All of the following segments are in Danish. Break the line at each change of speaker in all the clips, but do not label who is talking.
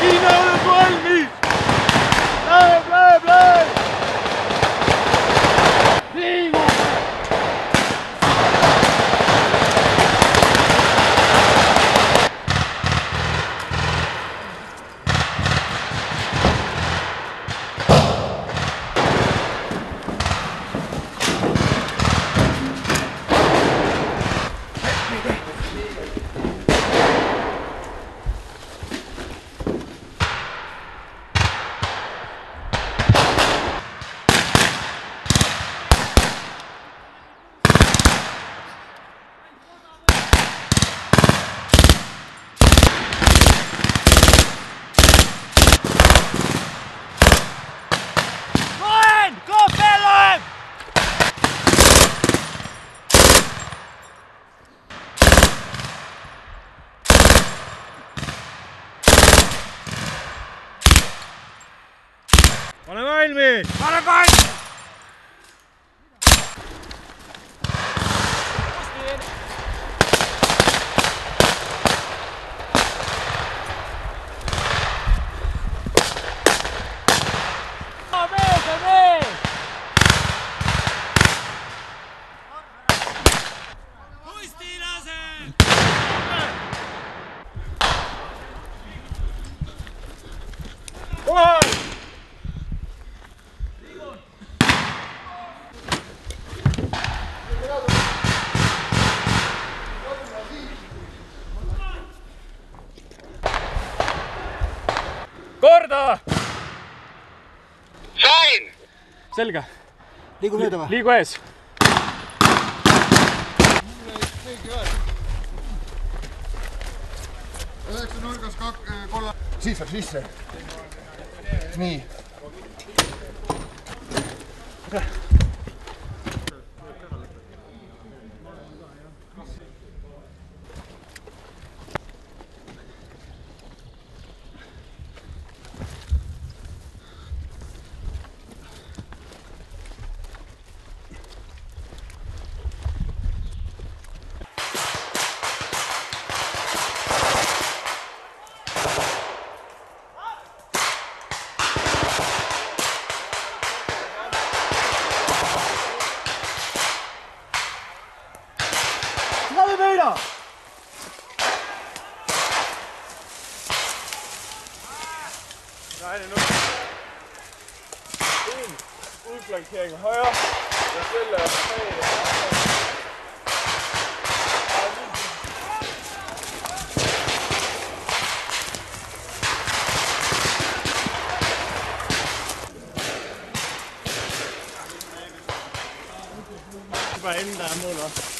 Gino
Bana vermeyin!
Bana
vermeyin!
selga.
liigu mööda või?
liigu ees.
üheksa nurgas kak-, kolla-. siis läks sisse. nii.
spiller! Nej, det
er nu. En udflankering højre. Jeg selv er bag. bare inden der er mål også.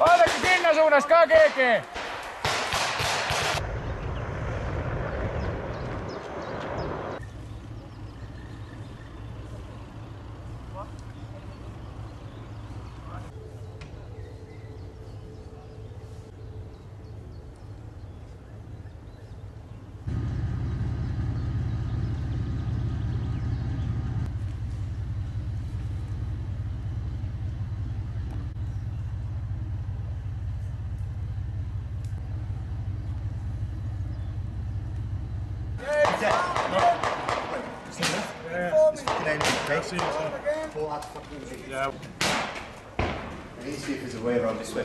Olha que tienes unas cagueque! Yeah.
Let me see if there's a way around this way.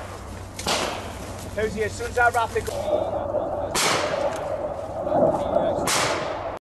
How's he? As soon as I wrap it up.